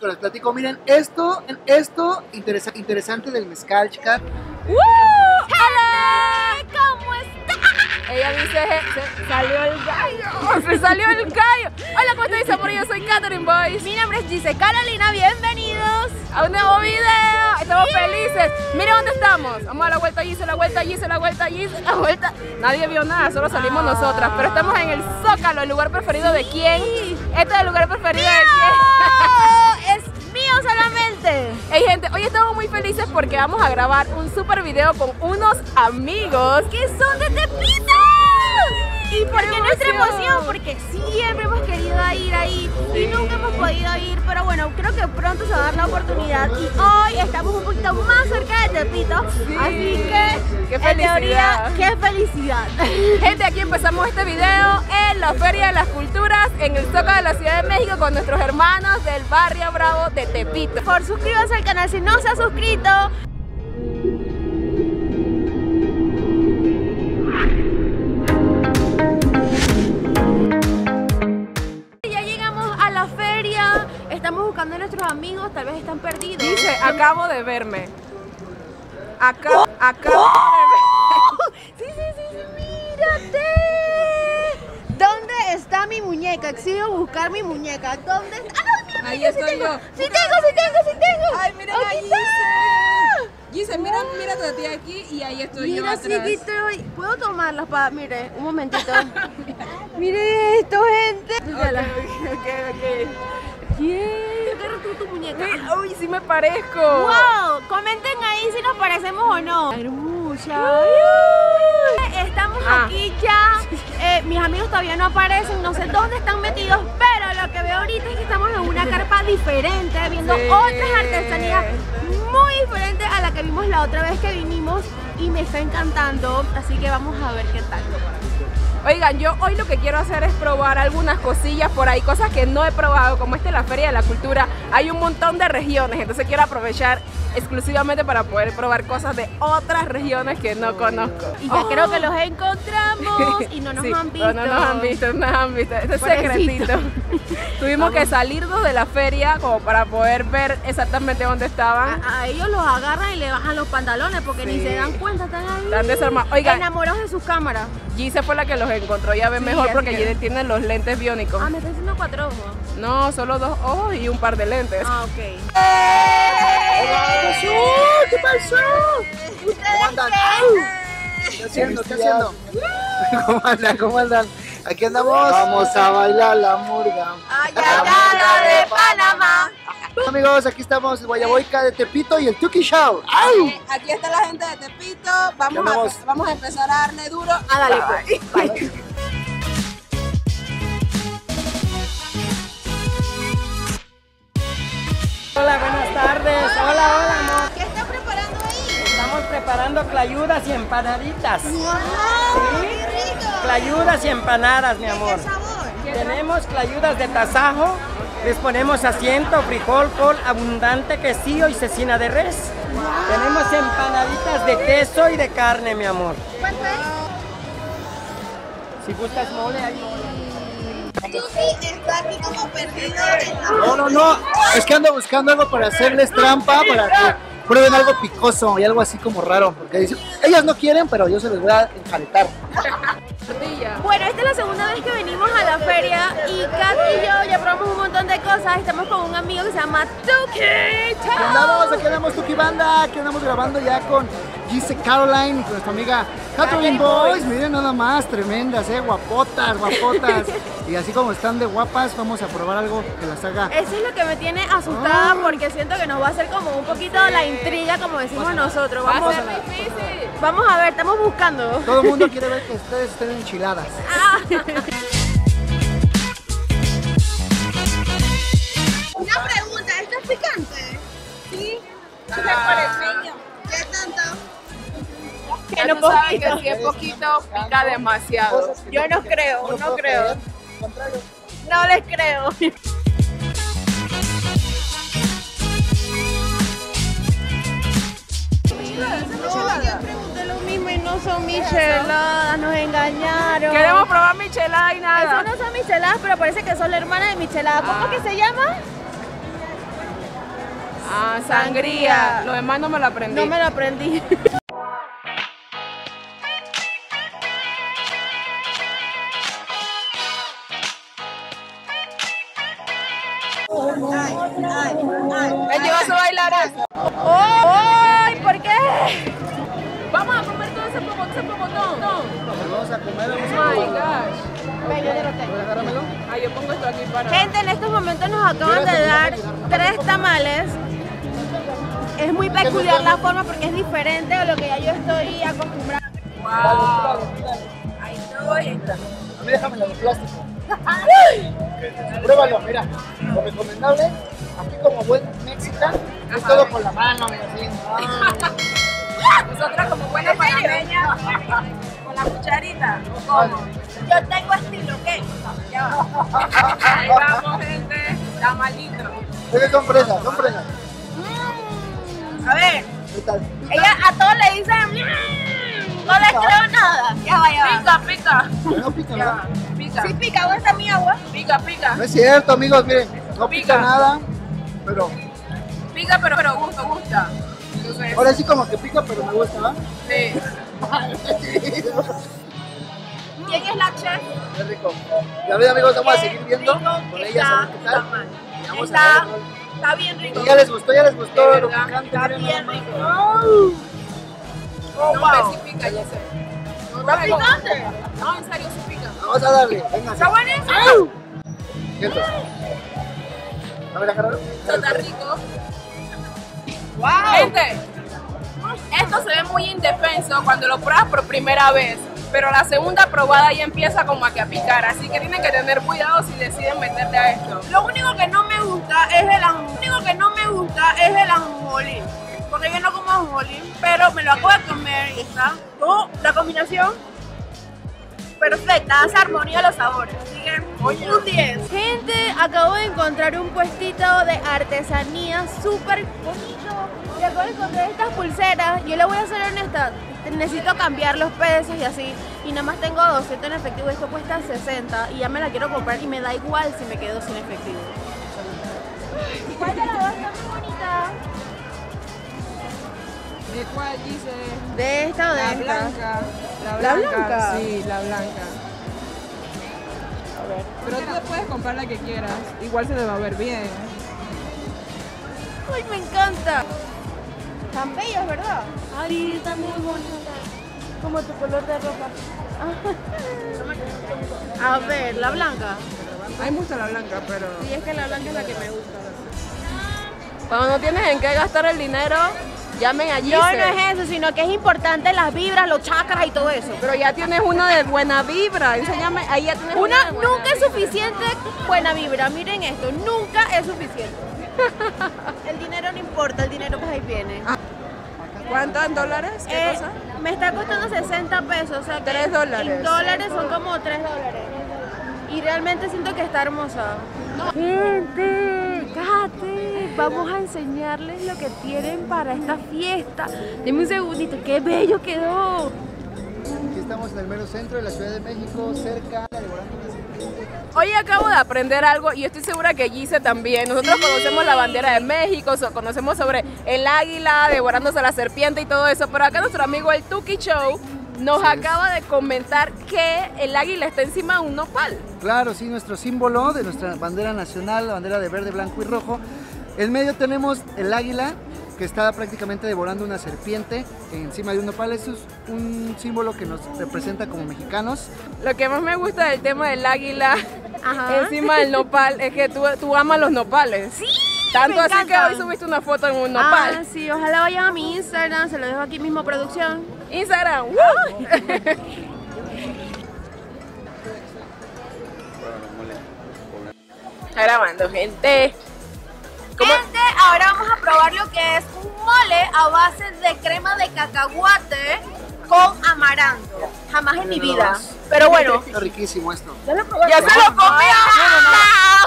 Les platico, miren, esto, esto interesa- interesante del mezcal, chicas. ¡Woo! ¡Hola! ¿Cómo está? Ella dice, se salió el gallo, se salió el gallo. Hola, ¿cómo están mis amores? Yo soy Catherine Boyce. Mi nombre es Gise Carolina, bienvenidos. A un nuevo video, estamos felices. Miren dónde estamos. Vamos a la vuelta allí, se la vuelta allí, se la vuelta allí, se la vuelta. Nadie vio nada, solo salimos Ah. nosotras. Pero estamos en el Zócalo, el lugar preferido de quién. Este es el lugar preferido de quién. Solamente. Hey gente, hoy estamos muy felices porque vamos a grabar un super video con unos amigos Que son de Tepito. ¿Y por qué nuestra emoción! emoción? Porque siempre hemos querido ir ahí y nunca hemos podido ir, pero bueno, creo que pronto se va a dar la oportunidad y hoy estamos un poquito más cerca de Tepito, así que ¡Qué en felicidad! teoría, qué felicidad. Gente, aquí empezamos este video en la Feria de las Culturas en el Zócalo de la Ciudad de México con nuestros hermanos del barrio Bravo de Tepito. Por favor, suscríbanse al canal si no se ha suscrito. Ya llegamos a la feria, estamos buscando a nuestros amigos, tal vez están perdidos. Dice, acabo de verme. Acá, acabo de Sí, sí, sí, sí, mírate. ¿Dónde está mi muñeca? Exijo buscar mi muñeca. ¿Dónde está? ¡Ah, no, mira, Ahí mira, sí estoy tengo! yo. ¡Sí tengo, sí tengo, sí tengo! Ay, miren Aquí a está. Gise, mira, mírate a ti aquí y ahí estoy Mira, yo sí, atrás. aquí estoy. ¿Puedo tomarlas para...? Mire, un momentito. Mire esto, gente. Ok, ok, ok, ok. ¿Quién? Tú tu muñeca. Uy, Uy, sí me parezco. ¡Wow! Comenten ahí si nos parecemos o no. Hermosa. Estamos Ah. aquí ya. Eh, mis amigos todavía no aparecen, no sé dónde están metidos, pero lo que veo ahorita es que estamos en una carpa diferente, viendo Sí. otras artesanías muy diferentes a la que vimos la otra vez que vinimos y me está encantando, así que vamos a ver qué tal. Oigan, yo hoy lo que quiero hacer es probar algunas cosillas por ahí, cosas que no he probado, como esta es la Feria de la Cultura. Hay un montón de regiones, entonces quiero aprovechar exclusivamente para poder probar cosas de otras regiones que no conozco. Y ya Oh. creo que los encontramos y no nos Sí, han visto. No, no nos han visto, no nos han visto. Este es secretito. Tuvimos que salirnos de la feria como para poder ver exactamente dónde estaban. A, a ellos los agarran y le bajan los pantalones porque ni se dan cuenta, están ahí. Están desarmados. Oigan, enamorados de sus cámaras. Gise fue la que los encontró, ya ve Sí, mejor porque que- Gise tiene los lentes biónicos. Ah, me está diciendo cuatro ojos. No, solo dos ojos y un par de lentes. Ah, ok. ¿Qué pasó? ¿Cómo andan? ¿Qué haciendo? ¿Qué haciendo? ¿Cómo andan? ¿Cómo andan? Aquí andamos. Vamos a bailar la murga. Ay, ay, de Panamá. Amigos, aquí estamos, Guayaboica de Tepito y el Tuki Show. ¡Ay! Aquí está la gente de Tepito. Vamos, Vamos. a, vamos a empezar a darle duro. Ah, dale, pues. Bye. Hola, buenas tardes. Hola, hola, amor. ¿Qué están preparando ahí? Estamos preparando clayudas y empanaditas. ¡Wow! ¡Qué rico! Clayudas y empanadas, mi amor. ¿Qué sabor? Tenemos clayudas de tasajo. Les ponemos asiento, frijol, col, abundante quesillo y cecina de res. Tenemos empanaditas de queso y de carne, mi amor. ¿Cuánto es? Si gustas mole, hay mole. Estás aquí como perdido en la... No, no, no. Es que ando buscando algo para hacerles trampa, para que prueben algo picoso y algo así como raro. Porque dicen, ellas no quieren, pero yo se les voy a enjaletar. Tortilla. Bueno, esta es la segunda vez que venimos a la feria y Kat y yo ya probamos un montón de cosas. Estamos con un amigo que se llama Tuki. Aquí andamos, aquí andamos Tuki Banda, aquí andamos grabando ya con Gise Caroline y con nuestra amiga Catherine Boys. Miren nada más, tremendas, eh, guapotas, guapotas. y así como están de guapas, vamos a probar algo que las haga. Eso es lo que me tiene asustada Ah. porque siento que nos va a hacer como un poquito la intriga, como decimos nosotros. Va a Vamos, ser difícil. vamos a ver, estamos buscando. Todo el mundo quiere ver que ustedes estén enchiladas. Una pregunta, ¿esto es picante? Sí. Súper pareseño. Ya tú sabes que si es poquito, pica demasiado. Yo no creo, no creo. No les creo. No, yo pregunté lo mismo y no son micheladas, nos engañaron. Queremos probar michelada y nada. Esas no son micheladas, pero parece que son la hermana de michelada. ¿Cómo Ah. que se llama? Ah, sangría. Lo demás no me lo aprendí. No me lo aprendí. ¡Ay! ¿Por qué? Vamos a comer todo ese pomotón. Ese pomotón. Vamos a comer, vamos Oh a my comer. gosh. Tengo. Agárramelo. Ay, yo pongo esto aquí para. Gente, en estos momentos nos acaban de dar tres tamales. Es muy peculiar la forma porque es diferente a lo que ya yo estoy acostumbrada. Wow. Ahí estoy. A mí déjame la de plástico. Pruébalo, mira. Lo recomendable, aquí como buen mexicano, es todo con la mano, mira, así. Nosotros como buenas panameñas, con la cucharita. Yo tengo estilo, va. Ahí vamos, gente. Tamalito. Esas son fresas, son fresas. A ver, ¿Qué tal? ella a todos le dicen, "Mm, no les creo nada. Ya va, ya va. Pica, pica. No pica, ¿verdad? Pica. Sí, pica, ¿dónde está mi agua? Pica, pica. No es cierto, amigos, miren, no pica Pica. nada, pero Pica, pero, pero gusta, gusta. Entonces, ahora sí como que pica, pero me gusta, ¿va? sí. ¿Quién es la chef? Qué rico. Y ahora amigos, vamos a seguir viendo con está ellas a ver qué tal. Está, bien rico. Ya les gustó, ya les gustó lo picante, Está bien rico. Oh, no, wow. sí pica, ya sé. No, ¿Está no, picante? No, en serio, sí pica. Vamos a darle, venga. ¿Está buenísimo? Siento. A ver, agárralo. Está rico. Wow. Gente, esto se ve muy indefenso cuando lo pruebas por primera vez, pero la segunda probada ya empieza como a que a picar, así que tienen que tener cuidado si deciden meterle a esto. Lo único que no me gusta es el único que no me gusta es el ajonjolí. Porque yo no como ajonjolí, pero me lo acabo de comer y está. Oh, la combinación perfecta, hace armonía los sabores. Así que, un 10. Gente, acabo de encontrar un puestito de artesanía súper bonito. Y acabo de encontrar estas pulseras. Yo le voy a ser honesta, necesito cambiar los precios y así. Y nada más tengo 200 en efectivo. Esto cuesta 60 y ya me la quiero comprar y me da igual si me quedo sin efectivo. ¿Cuál de las dos está muy bonita? ¿De cuál dice? ¿De esta o de La esta? blanca. La ¿La blanca. blanca? Sí, la blanca. Pero tú te puedes comprar la que quieras. Igual se te va a ver bien. ¡Ay, me encanta! Tan bellas, ¿verdad? Ay, está muy bonita. Como tu color de ropa. A ver, la blanca. A mí me gusta la blanca, pero... Sí, es que la blanca es la que me gusta. Cuando no tienes en qué gastar el dinero, llamen allí. No, no es eso, sino que es importante las vibras, los chakras y todo eso. Pero ya tienes una de buena vibra. Enséñame, ahí ya tienes Una de buena nunca es suficiente buena vibra. Miren esto, nunca es suficiente. El dinero no importa, el dinero pues ahí viene. ¿Cuánto en dólares? ¿Qué Eh, cosa? me está costando 60 pesos, o sea que dólares. En dólares son como 3 dólares. Y realmente siento que está hermosa. Vamos a enseñarles lo que tienen para esta fiesta. Deme un segundito, qué bello quedó. Aquí estamos en el mero centro de la Ciudad de México, cerca de Devorando una Serpiente. Hoy acabo de aprender algo y estoy segura que Gise también. Nosotros conocemos la bandera de México, so- conocemos sobre el águila devorándose a la serpiente y todo eso, pero acá nuestro amigo el Tuki Show nos acaba de comentar que el águila está encima de un nopal. Claro, sí, nuestro símbolo de nuestra bandera nacional, la bandera de verde, blanco y rojo. En medio tenemos el águila que está prácticamente devorando una serpiente encima de un nopal. Eso es un símbolo que nos representa como mexicanos. Lo que más me gusta del tema del águila Ajá. encima del nopal es que tú, tú amas los nopales. Sí, Tanto me así que hoy subiste una foto en un nopal. Ah, sí, ojalá vayan a mi Instagram, se lo dejo aquí mismo producción. Instagram. ¡woo! Está grabando, gente. ¿Cómo? Gente, ahora vamos a probar lo que es un mole a base de crema de cacahuate con amaranto. Jamás en mi vida. Pero bueno, Está riquísimo esto. ya lo probé. Ya se lo comió.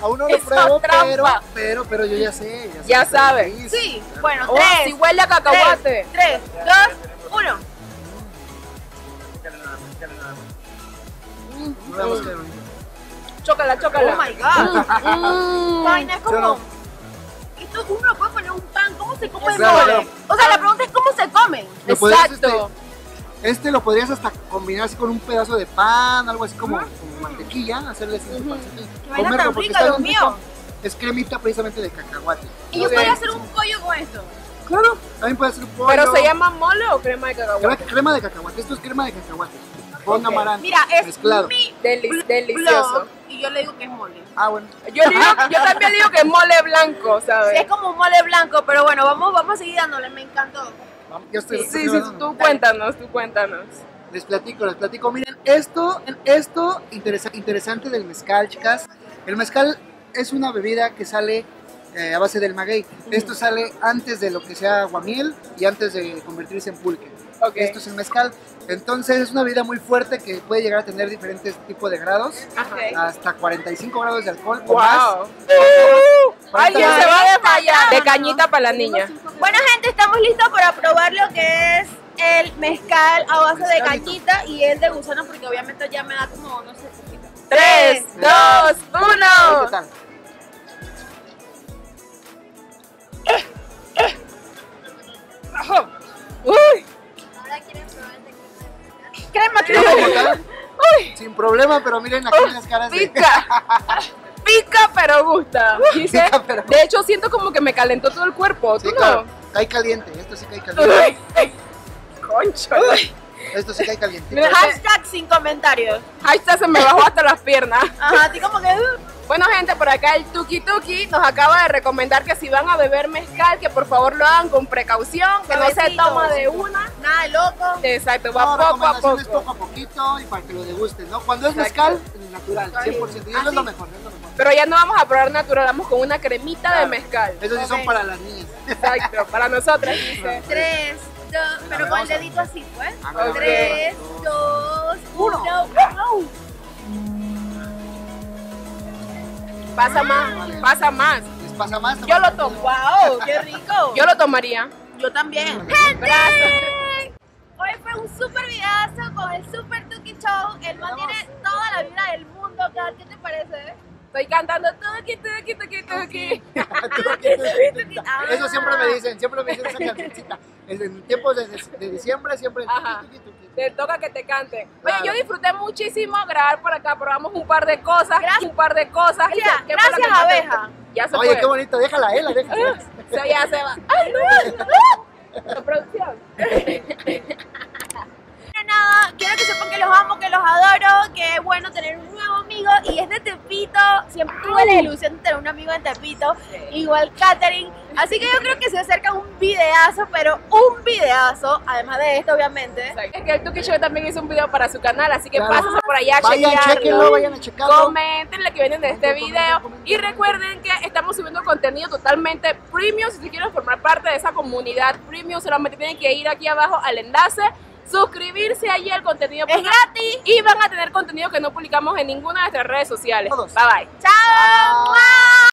Aún no lo pruebo, pero, pero, pero yo ya sé. Ya, sé Ya que está sabe. riquísimo. Sí, bueno, Oh, tres. si huele a cacahuate. Tres, tres, dos, uno. No qué bonito. Chócala, Oh chócala. my god. Mm. Vaina es como. Esto uno lo puede poner en un pan se come el Claro, mole? claro. O sea, la pregunta es cómo se. Lo podrías, Exacto. Este, este lo podrías hasta combinar así con un pedazo de pan, algo así como, como mantequilla, hacerle así un pancito y vaina tan rica, Dios mío. Es cremita precisamente de cacahuate. Y yo podría hacer un pollo con esto. Claro, también puede ser un pollo. Pero se llama mole o crema de cacahuate. crema de cacahuate, esto es crema de cacahuate. Con Ok. amaranto. Mira, es mezclado. mi Deli- blog delicioso. Y yo le digo que es mole. Ah, bueno. Yo, digo, yo también digo que es mole blanco, Sí, ¿sabes? es como un mole blanco, pero bueno, vamos, vamos a seguir dándole, me encantó. Yo estoy, Sí, estoy sí, sí, tú cuéntanos, tú cuéntanos. Les platico, les platico. Miren, esto, esto interesa- interesante del mezcal, chicas. El mezcal es una bebida que sale eh, a base del maguey. Esto sale antes de lo que sea aguamiel y antes de convertirse en pulque. Esto es el mezcal. Entonces es una bebida muy fuerte que puede llegar a tener diferentes tipos de grados, Ajá. hasta 45 grados de alcohol o más. Wow. Alguien se va a desmayar. De cañita para la niña. Bueno, gente, estamos listos para probar lo que es el mezcal a base de cañita y el de gusano, porque obviamente ya me da como, no sé, poquito. Tres, dos, ¿Qué uno. tal? Uy, Crema, ¿Qué como tal? Sin problema, pero miren aquí las caras de... pica. Pica, pero gusta. Dice, Pica, pero- de hecho, siento como que me calentó todo el cuerpo. ¿Tú Sí, no? claro. Cae caliente, esto sí cae caliente. Uy. Concho. Esto sí cae caliente. Mira, Hashtag sin comentarios. Hashtag se me bajó hasta las piernas. Ajá, a ti como que... Bueno, gente, por acá el Tuki Tuki nos acaba de recomendar que si van a beber mezcal, que por favor lo hagan con precaución, que no se toma de una. Nada de loco. Exacto, No, va poco a poco. poco a poquito y para que lo degustes, ¿no? Cuando es Exacto. mezcal, natural, 100%. Y eso Ah, es lo mejor, es lo mejor. Pero ya no vamos a probar natural, vamos con una cremita de mezcal. Esos sí son para las niñas. Exacto, para nosotras. dice. Tres, dos, pero con el dedito así, pues. Tres, dos, Uno. uno. Pasa más, pasa más. ¿Les pasa más? Yo lo tomo. ¡Wow! ¡Qué rico! Yo lo tomaría. Yo también. Gracias. Hoy fue un super videazo con el Super Tuki Show. El man tiene toda la vida del mundo. ¿Qué te parece? Estoy cantando Tuki Tuki Tuki Tuki. Eso siempre me dicen, siempre me dicen esa cancioncita. En tiempos de, de diciembre siempre... Ajá. Te toca que te cante. Oye, Claro. yo disfruté muchísimo grabar por acá, probamos un par de cosas, Gracias. un par de cosas. Mira, ¿Qué gracias, abeja. Ya se Oye, fue. qué bonito, déjala, él, déjala. Se, ya se va. ¡Ay, no! La producción. Nada, quiero que sepan que los amo, que los adoro, que es bueno tener un nuevo amigo y es de Tepito. Siempre tuve la ilusión de tener un amigo en Tepito, igual Katherine. Así que yo creo que se acerca un videazo, pero un videazo, además de esto, obviamente. Es que el Tuki Show también hizo un video para su canal, así que Claro. pásense por allá a Vayan, chequearlo. chequenlo, vayan a checarlo. Comenten lo que vienen de este Comenten, video comenten, y recuerden que estamos subiendo contenido totalmente premium. Si quieren formar parte de esa comunidad premium, solamente tienen que ir aquí abajo al enlace, suscribirse allí al contenido Es gratis. y van a tener contenido que no publicamos en ninguna de nuestras redes sociales. Todos. Bye bye. ¡Chao! Ah.